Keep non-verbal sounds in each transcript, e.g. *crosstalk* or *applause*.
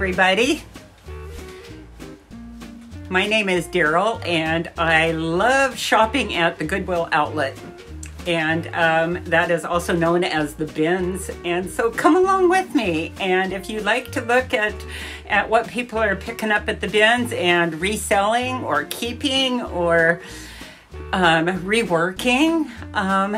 everybody. My name is Daryl, and I love shopping at the Goodwill Outlet. And um, that is also known as the bins. And so come along with me. And if you like to look at, at what people are picking up at the bins and reselling or keeping or um, reworking, um,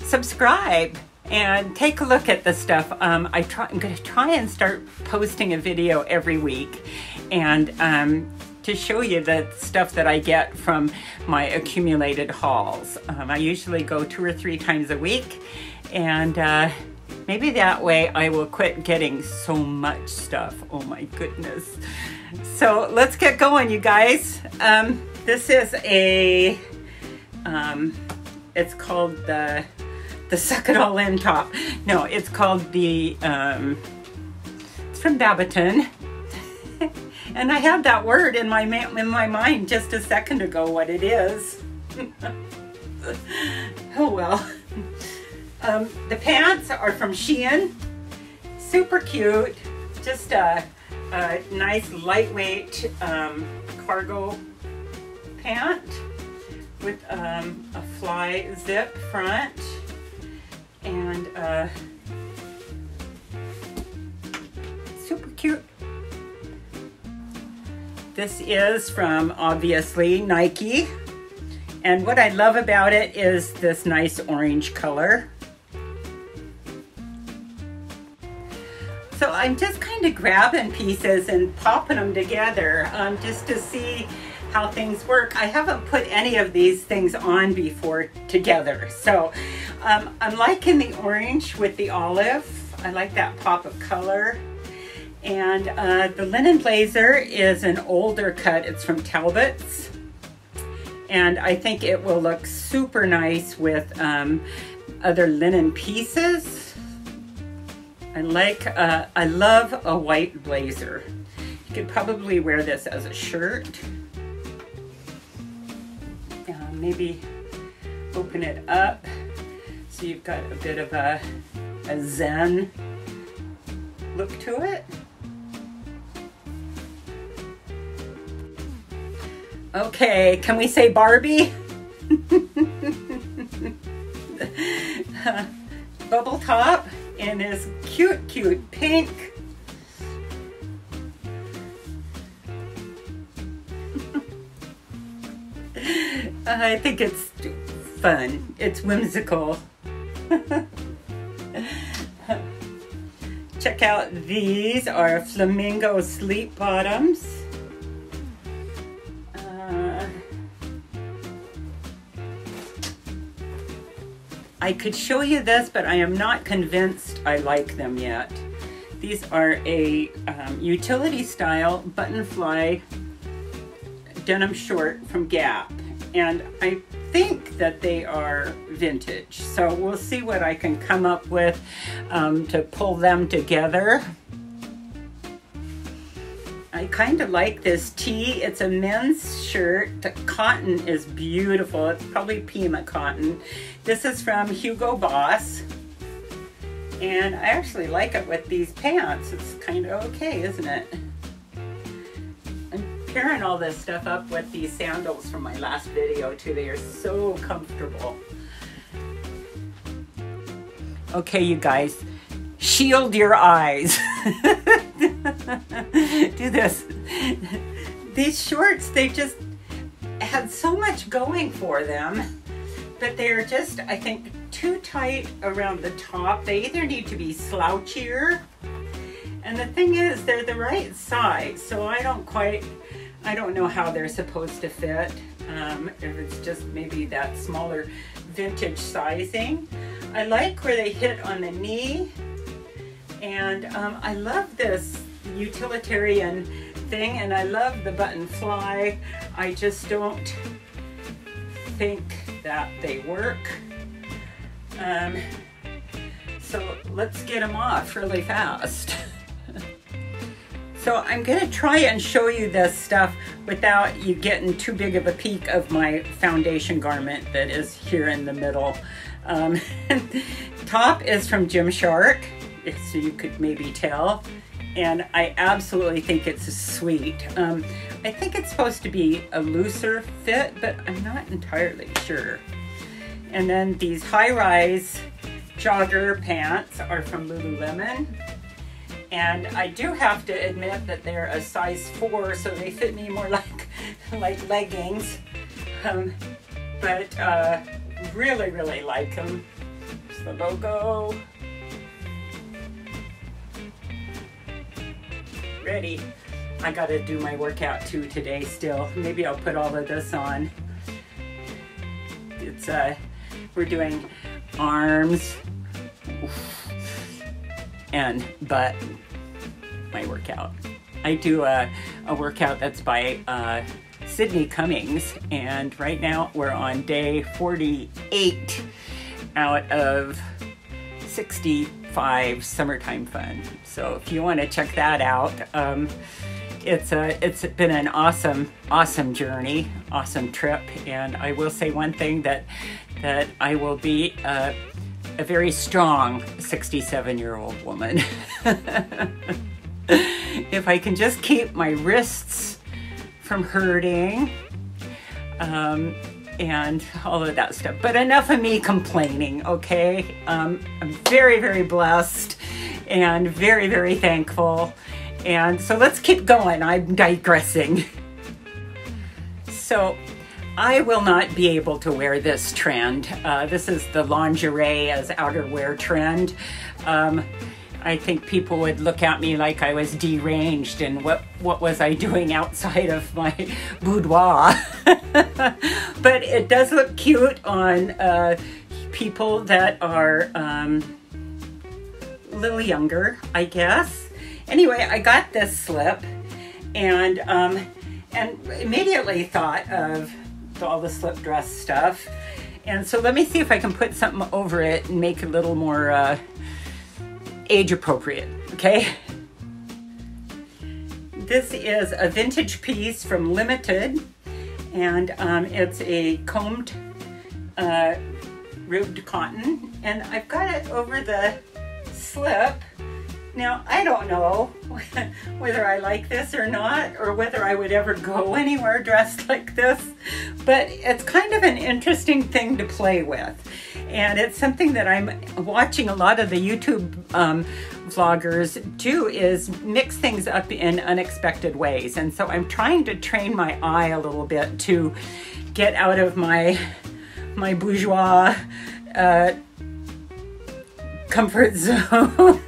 subscribe and take a look at the stuff. Um, I try, I'm going to try and start posting a video every week and um, to show you the stuff that I get from my accumulated hauls. Um, I usually go two or three times a week and uh, maybe that way I will quit getting so much stuff. Oh my goodness. So let's get going, you guys. Um, this is a, um, it's called the the suck it all in top. No, it's called the, um, it's from Babaton. *laughs* and I had that word in my, in my mind just a second ago what it is. *laughs* oh well. Um, the pants are from Shein. Super cute. Just a, a nice lightweight um, cargo pant with um, a fly zip front and uh, super cute. This is from obviously Nike. And what I love about it is this nice orange color. So I'm just kind of grabbing pieces and popping them together um, just to see how things work. I haven't put any of these things on before together. So um, I'm liking the orange with the olive. I like that pop of color. And uh, the linen blazer is an older cut. It's from Talbot's. And I think it will look super nice with um, other linen pieces. I like, uh, I love a white blazer. You could probably wear this as a shirt maybe open it up so you've got a bit of a, a zen look to it. Okay, can we say Barbie? *laughs* Bubble top in this cute, cute pink *laughs* I think it's fun. It's whimsical. Out these are flamingo sleep bottoms. Uh, I could show you this, but I am not convinced I like them yet. These are a um, utility style button fly denim short from Gap and I think that they are vintage. So we'll see what I can come up with um, to pull them together. I kind of like this tee. It's a men's shirt. The cotton is beautiful. It's probably Pima cotton. This is from Hugo Boss. And I actually like it with these pants. It's kind of okay, isn't it? Pairing all this stuff up with these sandals from my last video too. They are so comfortable. Okay, you guys, shield your eyes. *laughs* Do this. These shorts, they just had so much going for them, but they're just, I think, too tight around the top. They either need to be slouchier, and the thing is, they're the right size, so I don't quite I don't know how they're supposed to fit. Um, if it's just maybe that smaller vintage sizing. I like where they hit on the knee. And um, I love this utilitarian thing and I love the button fly. I just don't think that they work. Um, so let's get them off really fast. *laughs* So I'm going to try and show you this stuff without you getting too big of a peek of my foundation garment that is here in the middle. Um, *laughs* top is from Gymshark, so you could maybe tell. and I absolutely think it's sweet. Um, I think it's supposed to be a looser fit, but I'm not entirely sure. And then these high-rise jogger pants are from Lululemon. And I do have to admit that they're a size four, so they fit me more *laughs* like, like leggings. Um, but uh, really, really like them. The logo. Ready. I gotta do my workout too today still. Maybe I'll put all of this on. It's, uh, we're doing arms and butt, my workout. I do a, a workout that's by uh, Sydney Cummings, and right now we're on day 48 out of 65 summertime fun. So if you want to check that out, um, it's a it's been an awesome awesome journey, awesome trip, and I will say one thing that that I will be a, a very strong 67 year old woman. *laughs* if I can just keep my wrists from hurting um, and all of that stuff. But enough of me complaining, okay? Um, I'm very, very blessed and very, very thankful. And so let's keep going. I'm digressing. *laughs* So I will not be able to wear this trend. Uh, this is the lingerie as outerwear trend. Um, I think people would look at me like I was deranged and what, what was I doing outside of my *laughs* boudoir. *laughs* but it does look cute on uh, people that are um, a little younger, I guess. Anyway, I got this slip and, um, and immediately thought of all the slip dress stuff. And so let me see if I can put something over it and make it a little more uh, age appropriate, okay? This is a vintage piece from Limited, and um, it's a combed uh, ribbed cotton, and I've got it over the slip. Now, I don't know *laughs* whether I like this or not, or whether I would ever go *laughs* anywhere dressed like this, but it's kind of an interesting thing to play with and it's something that I'm watching a lot of the YouTube um, vloggers do is mix things up in unexpected ways. And so I'm trying to train my eye a little bit to get out of my my bourgeois uh, comfort zone.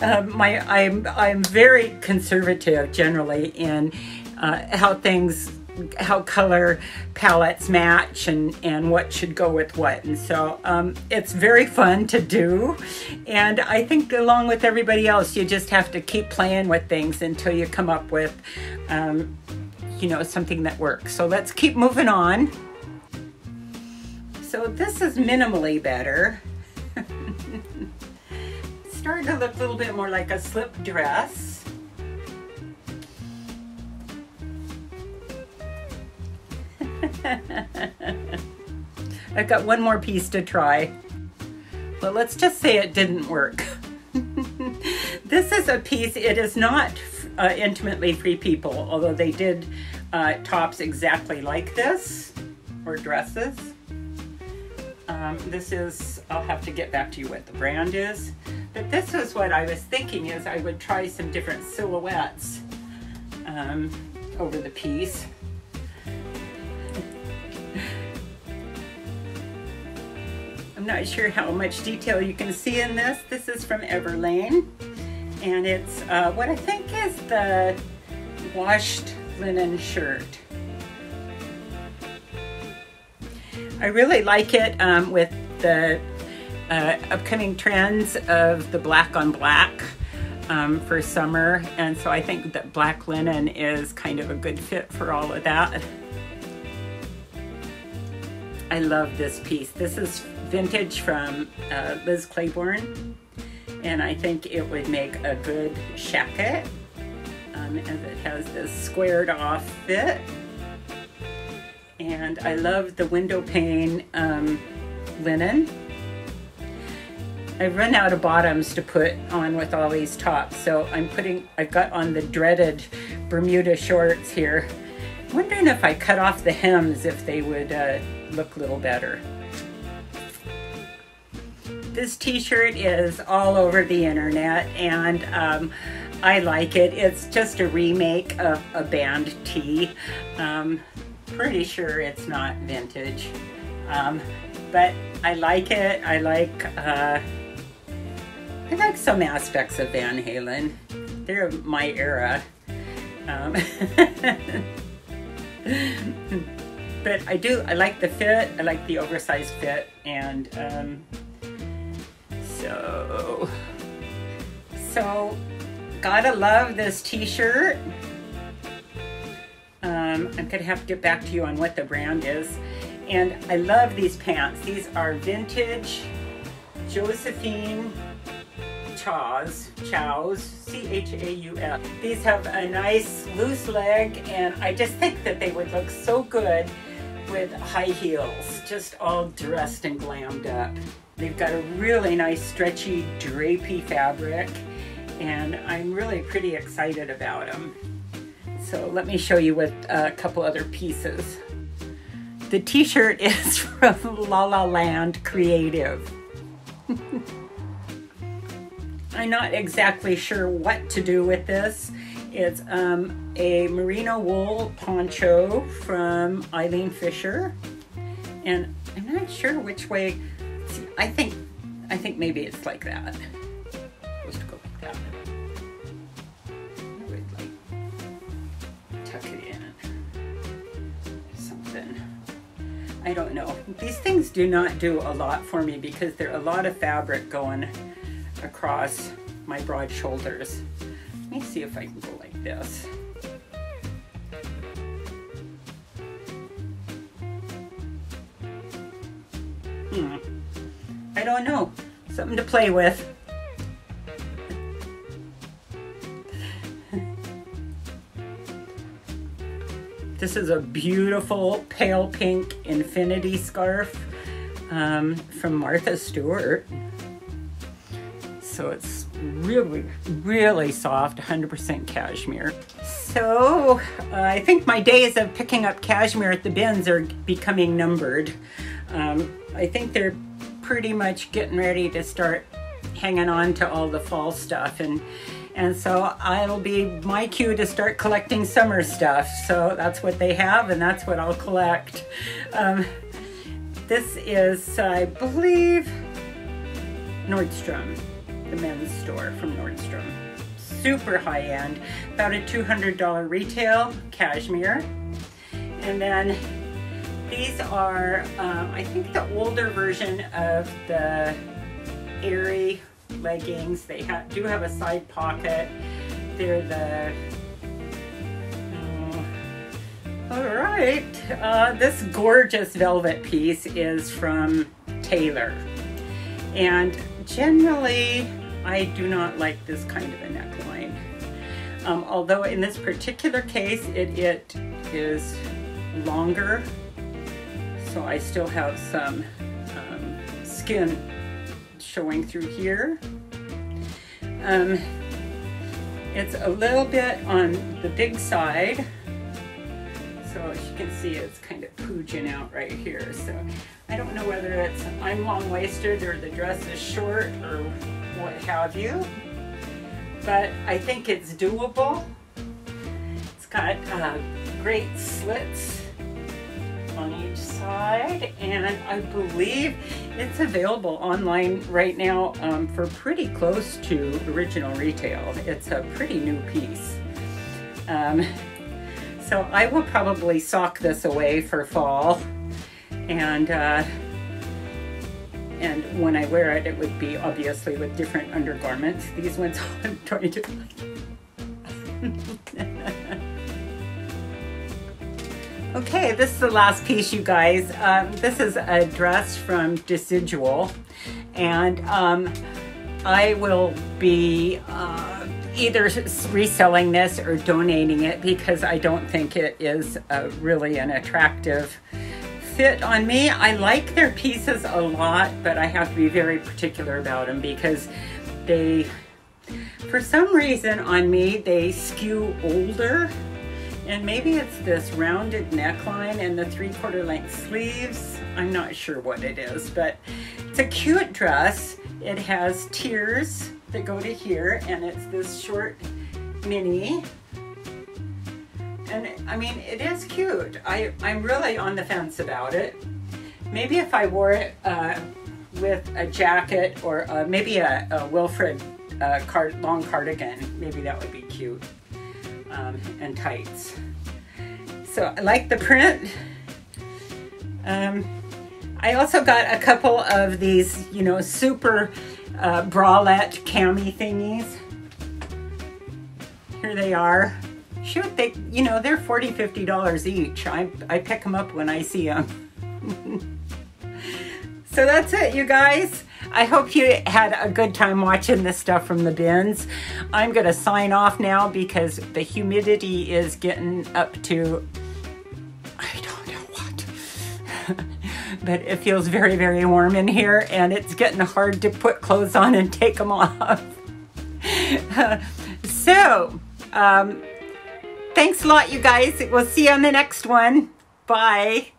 uh, *laughs* my I'm I'm very conservative generally in uh, how things how color palettes match and, and what should go with what. And so um, it's very fun to do. And I think along with everybody else, you just have to keep playing with things until you come up with, um, you know, something that works. So let's keep moving on. So this is minimally better. *laughs* starting to look a little bit more like a slip dress. *laughs* I've got one more piece to try. But let's just say it didn't work. *laughs* this is a piece, it is not uh, intimately free people, although they did uh, tops exactly like this, or dresses. Um, this is, I'll have to get back to you what the brand is. But this was what I was thinking is I would try some different silhouettes um, over the piece. I'm not sure how much detail you can see in this. This is from Everlane. And it's uh, what I think is the washed linen shirt. I really like it um, with the uh, upcoming trends of the black on black um, for summer. And so I think that black linen is kind of a good fit for all of that. I love this piece. This is vintage from uh, Liz Claiborne, and I think it would make a good shacket um, as it has this squared off fit. And I love the window pane um, linen. I've run out of bottoms to put on with all these tops. So I'm putting, I've got on the dreaded Bermuda shorts here. wondering if I cut off the hems if they would uh, look a little better. This t-shirt is all over the internet and um, I like it. It's just a remake of a band tee. Um, pretty sure it's not vintage. Um, but I like it. I like uh, I like some aspects of Van Halen. They're my era. Um, *laughs* but I do, I like the fit, I like the oversized fit, and um, so, so, gotta love this t-shirt. Um, I'm gonna have to get back to you on what the brand is. And I love these pants. These are vintage Josephine Chaus, Chaus, C-H-A-U-S. These have a nice loose leg and I just think that they would look so good with high heels, just all dressed and glammed up. They've got a really nice stretchy drapey fabric and I'm really pretty excited about them. So let me show you with a couple other pieces. The t-shirt is *laughs* from La La Land Creative. *laughs* I'm not exactly sure what to do with this. It's um, a merino wool poncho from Eileen Fisher. And I'm not sure which way, see, I think, I think maybe it's like that. Supposed to go like that. I would like tuck it in. Something. I don't know. These things do not do a lot for me because there are a lot of fabric going across my broad shoulders. Let me see if I can go like this. Hmm. I don't know. Something to play with. *laughs* this is a beautiful pale pink infinity scarf um, from Martha Stewart. So it's really, really soft, 100% cashmere. So uh, I think my days of picking up cashmere at the bins are becoming numbered. Um, I think they're pretty much getting ready to start hanging on to all the fall stuff and and so I'll be my cue to start collecting summer stuff. So that's what they have and that's what I'll collect. Um, this is, I believe, Nordstrom the men's store from Nordstrom. Super high end, about a $200 retail cashmere. And then these are, um, I think the older version of the Aerie leggings. They ha do have a side pocket. They're the, uh, all right. Uh, this gorgeous velvet piece is from Taylor. And generally, I do not like this kind of a neckline. Um, although in this particular case, it, it is longer, so I still have some um, skin showing through here. Um, it's a little bit on the big side, so as you can see, it's kind of pooging out right here. So I don't know whether it's I'm long-waisted or the dress is short or what have you. But I think it's doable. It's got uh, great slits on each side and I believe it's available online right now um, for pretty close to original retail. It's a pretty new piece. Um, so I will probably sock this away for fall and uh, and when I wear it, it would be obviously with different undergarments. These ones *laughs* I'm trying to. *laughs* okay, this is the last piece, you guys. Um, this is a dress from Desigual, and um, I will be uh, either reselling this or donating it because I don't think it is uh, really an attractive fit on me. I like their pieces a lot, but I have to be very particular about them because they, for some reason on me, they skew older. And maybe it's this rounded neckline and the three quarter length sleeves. I'm not sure what it is, but it's a cute dress. It has tiers that go to here and it's this short mini and I mean, it is cute. I, I'm really on the fence about it. Maybe if I wore it uh, with a jacket or uh, maybe a, a Wilfred uh, card, long cardigan, maybe that would be cute. Um, and tights. So I like the print. Um, I also got a couple of these, you know, super uh, bralette cami thingies. Here they are shoot, they, you know, they're 40 $50 each. I, I pick them up when I see them. *laughs* so that's it, you guys. I hope you had a good time watching this stuff from the bins. I'm going to sign off now because the humidity is getting up to, I don't know what, *laughs* but it feels very, very warm in here and it's getting hard to put clothes on and take them off. *laughs* so, um, Thanks a lot, you guys. We'll see you on the next one. Bye.